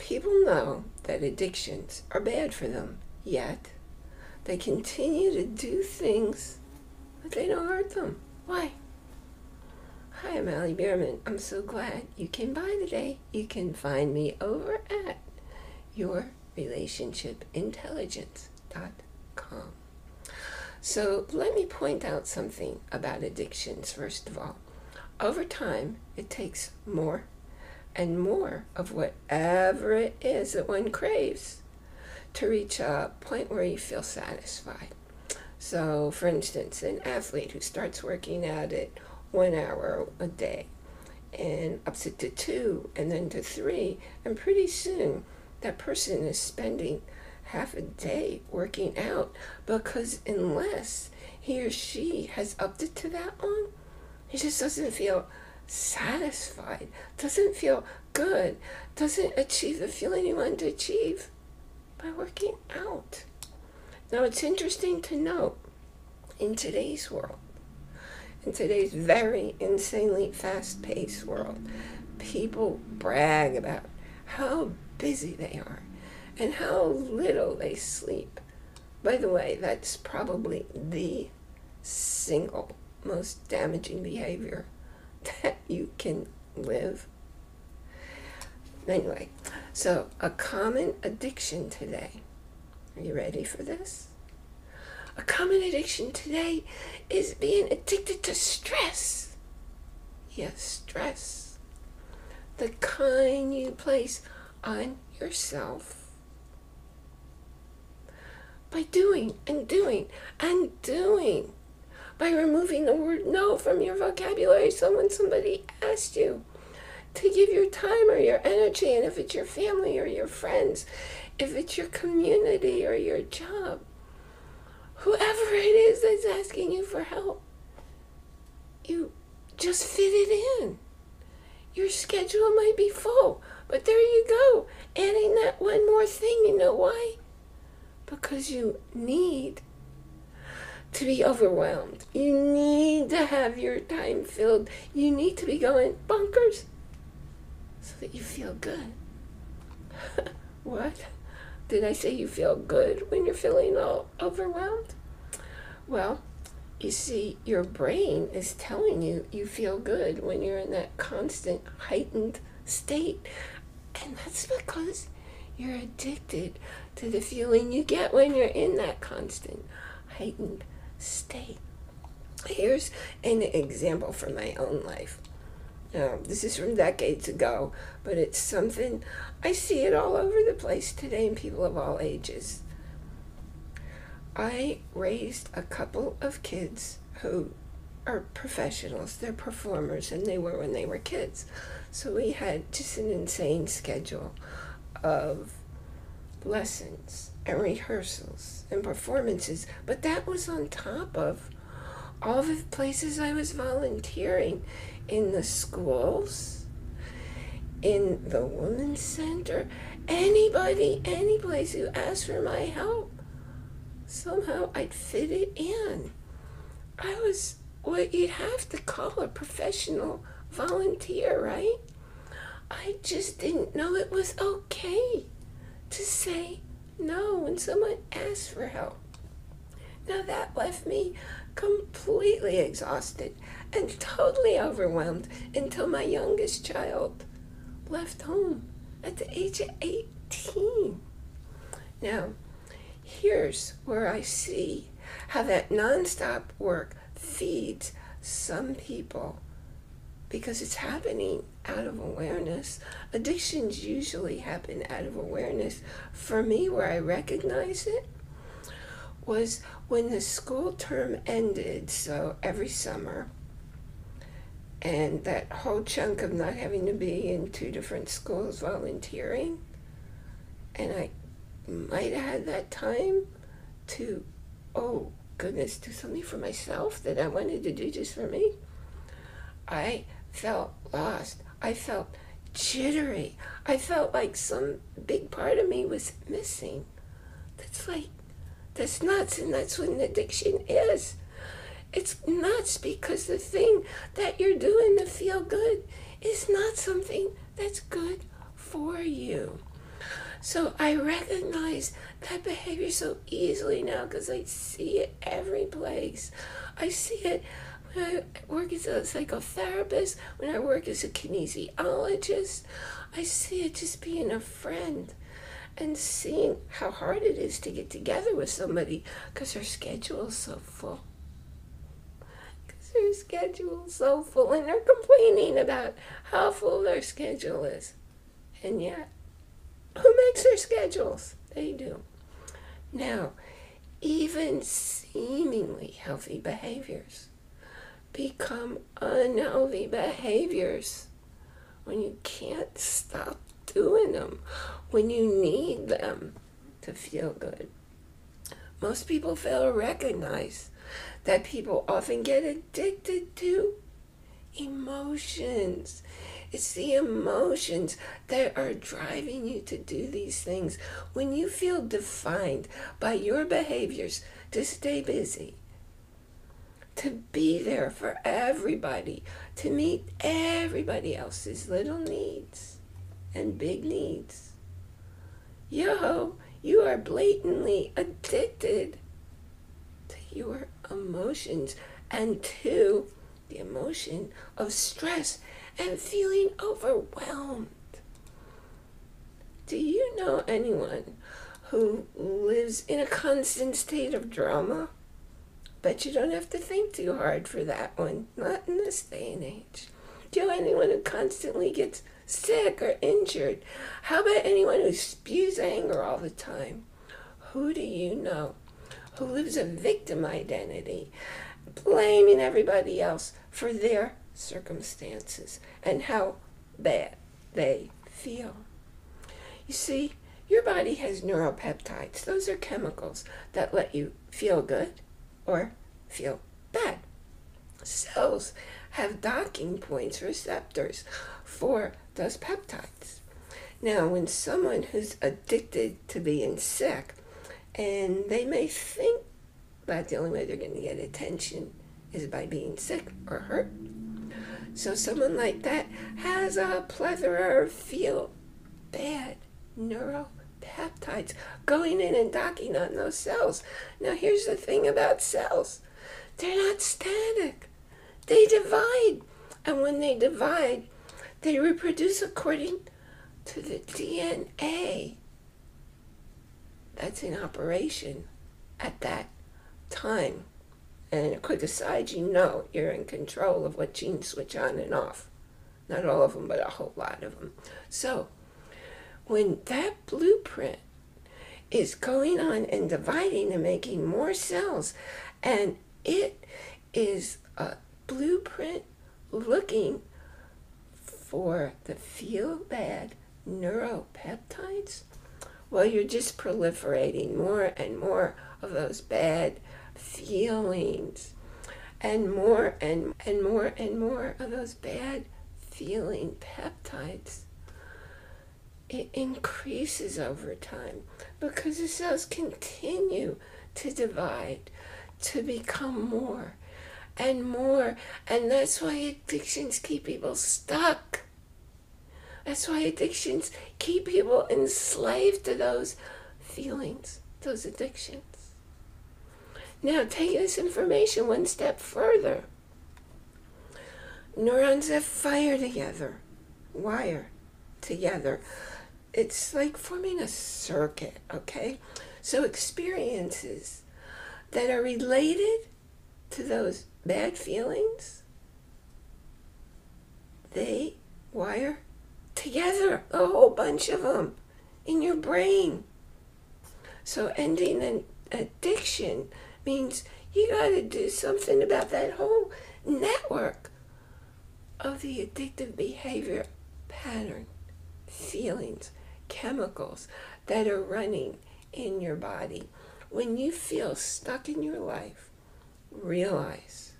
People know that addictions are bad for them, yet they continue to do things that they don't hurt them. Why? Hi, I'm Ali Bierman. I'm so glad you came by today. You can find me over at yourrelationshipintelligence.com. So let me point out something about addictions, first of all. Over time, it takes more and more of whatever it is that one craves to reach a point where you feel satisfied. So, for instance, an athlete who starts working out at one hour a day and ups it to two and then to three, and pretty soon that person is spending half a day working out because unless he or she has upped it to that long, he just doesn't feel satisfied, doesn't feel good, doesn't achieve the feeling you want to achieve by working out. Now, it's interesting to note in today's world, in today's very insanely fast paced world, people brag about how busy they are and how little they sleep. By the way, that's probably the single most damaging behavior that you can live. Anyway, so a common addiction today. Are you ready for this? A common addiction today is being addicted to stress. Yes, stress. The kind you place on yourself by doing and doing and doing. By removing the word no from your vocabulary. So when somebody asks you to give your time or your energy, and if it's your family or your friends, if it's your community or your job, whoever it is that's asking you for help, you just fit it in. Your schedule might be full, but there you go, adding that one more thing. You know why? because you need to be overwhelmed. You need to have your time filled. You need to be going bonkers so that you feel good. what? Did I say you feel good when you're feeling all overwhelmed? Well, you see, your brain is telling you you feel good when you're in that constant heightened state. And that's because you're addicted to the feeling you get when you're in that constant heightened state. Here's an example from my own life. Now, this is from decades ago, but it's something I see it all over the place today in people of all ages. I raised a couple of kids who are professionals, they're performers, and they were when they were kids. So we had just an insane schedule of lessons and rehearsals and performances, but that was on top of all the places I was volunteering in the schools, in the women's center, anybody, any place who asked for my help. Somehow I'd fit it in. I was what you'd have to call a professional volunteer, right? I just didn't know it was okay to say no when someone asks for help. Now that left me completely exhausted and totally overwhelmed until my youngest child left home at the age of 18. Now, here's where I see how that nonstop work feeds some people because it's happening out of awareness. Addictions usually happen out of awareness. For me, where I recognize it was when the school term ended, so every summer, and that whole chunk of not having to be in two different schools volunteering, and I might have had that time to, oh goodness, do something for myself that I wanted to do just for me. I felt lost. I felt jittery. I felt like some big part of me was missing. That's like, that's nuts, and that's what an addiction is. It's nuts because the thing that you're doing to feel good is not something that's good for you. So I recognize that behavior so easily now because I see it every place. I see it when I work as a psychotherapist, when I work as a kinesiologist. I see it just being a friend and seeing how hard it is to get together with somebody because their schedule is so full. Because their schedule is so full and they're complaining about how full their schedule is. And yet, who makes their schedules? They do. Now, even seemingly healthy behaviors become unhealthy behaviors when you can't stop doing them, when you need them to feel good. Most people fail to recognize that people often get addicted to emotions. It's the emotions that are driving you to do these things. When you feel defined by your behaviors to stay busy, to be there for everybody, to meet everybody else's little needs and big needs. Yo, you are blatantly addicted to your emotions and to the emotion of stress and feeling overwhelmed. Do you know anyone who lives in a constant state of drama? Bet you don't have to think too hard for that one. Not in this day and age. Do you know anyone who constantly gets sick or injured? How about anyone who spews anger all the time? Who do you know who lives a victim identity, blaming everybody else for their circumstances and how bad they feel? You see, your body has neuropeptides. Those are chemicals that let you feel good or feel bad. Cells have docking points, receptors for those peptides. Now, when someone who's addicted to being sick, and they may think that the only way they're going to get attention is by being sick or hurt. So, someone like that has a plethora of feel bad neuropeptides going in and docking on those cells. Now, here's the thing about cells they're not static, they divide. And when they divide, they reproduce according to the DNA that's in operation at that time. And a quick aside, you know you're in control of what genes switch on and off. Not all of them, but a whole lot of them. So, when that blueprint is going on and dividing and making more cells, and it is a blueprint looking for the feel bad neuropeptides, well, you're just proliferating more and more of those bad feelings, and more and, and more and more of those bad feeling peptides. It increases over time because the cells continue to divide, to become more and more. And that's why addictions keep people stuck. That's why addictions keep people enslaved to those feelings, those addictions. Now, take this information one step further. Neurons that fire together, wire together. It's like forming a circuit, okay? So, experiences that are related to those bad feelings, they wire together, a whole bunch of them in your brain. So ending an addiction means you got to do something about that whole network of the addictive behavior pattern, feelings, chemicals that are running in your body. When you feel stuck in your life, realize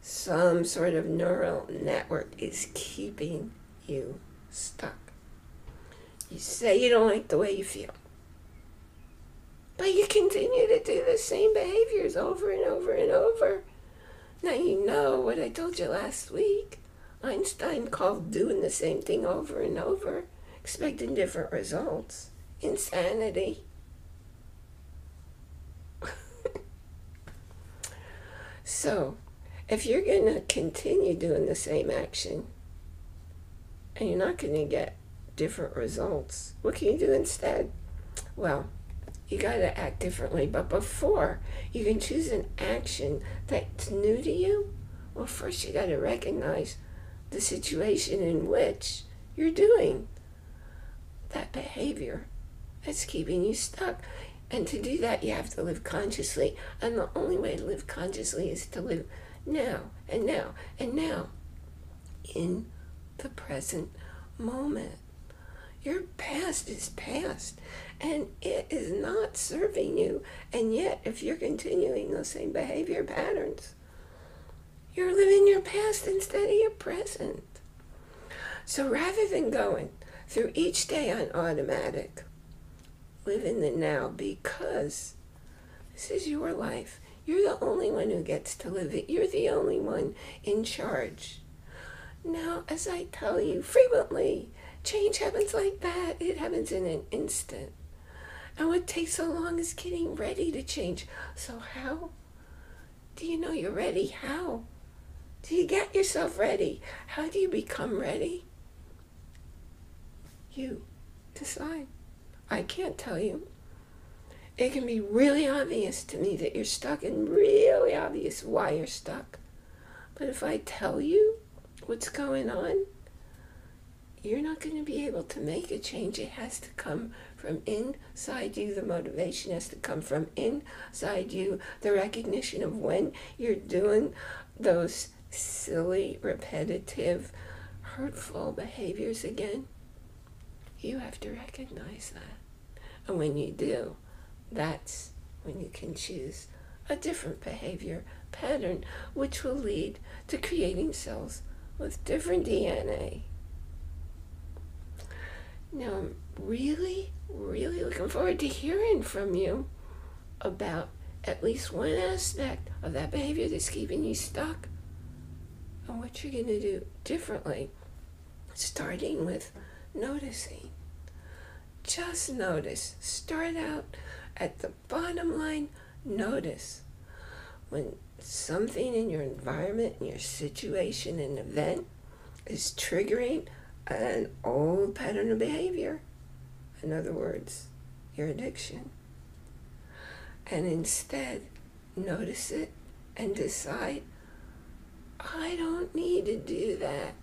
some sort of neural network is keeping you stuck. You say you don't like the way you feel, but you continue to do the same behaviors over and over and over. Now you know what I told you last week. Einstein called doing the same thing over and over, expecting different results. insanity. so, if you're going to continue doing the same action and you're not going to get different results, what can you do instead? Well, you got to act differently. But before you can choose an action that's new to you, well, first you got to recognize the situation in which you're doing that behavior that's keeping you stuck. And to do that, you have to live consciously. And the only way to live consciously is to live now and now and now in the present moment. Your past is past and it is not serving you. And yet, if you're continuing those same behavior patterns, you're living your past instead of your present. So rather than going through each day on automatic, live in the now because this is your life. You're the only one who gets to live it. You're the only one in charge. Now, as I tell you frequently, change happens like that. It happens in an instant. And what takes so long is getting ready to change. So, how do you know you're ready? How do you get yourself ready? How do you become ready? You decide. I can't tell you. It can be really obvious to me that you're stuck and really obvious why you're stuck. But if I tell you what's going on, you're not going to be able to make a change. It has to come from inside you. The motivation has to come from inside you. The recognition of when you're doing those silly, repetitive, hurtful behaviors again you have to recognize that. And when you do, that's when you can choose a different behavior pattern, which will lead to creating cells with different DNA. Now, I'm really, really looking forward to hearing from you about at least one aspect of that behavior that's keeping you stuck and what you're going to do differently, starting with noticing. Just notice. Start out at the bottom line. Notice when something in your environment, in your situation, an event is triggering an old pattern of behavior. In other words, your addiction. And instead, notice it and decide, I don't need to do that.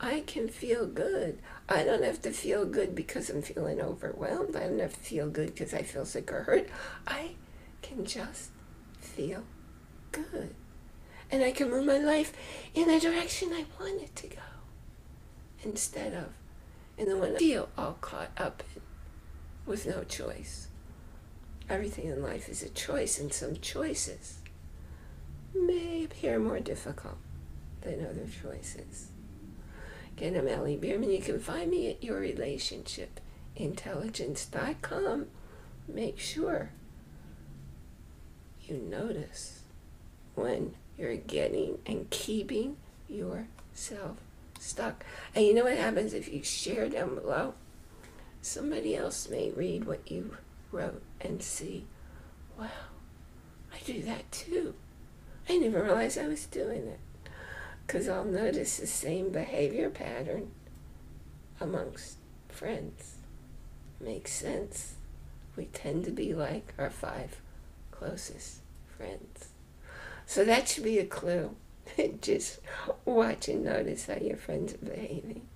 I can feel good. I don't have to feel good because I'm feeling overwhelmed. I don't have to feel good because I feel sick or hurt. I can just feel good. And I can move my life in the direction I want it to go instead of in the one I feel all caught up in with no choice. Everything in life is a choice, and some choices may appear more difficult than other choices. Again, I'm Ali Bierman. You can find me at yourrelationshipintelligence.com. Make sure you notice when you're getting and keeping yourself stuck. And you know what happens if you share down below? Somebody else may read what you wrote and see, wow, I do that too. I never realized I was doing it because I'll notice the same behavior pattern amongst friends. Makes sense. We tend to be like our five closest friends. So that should be a clue. Just watch and notice how your friends are behaving.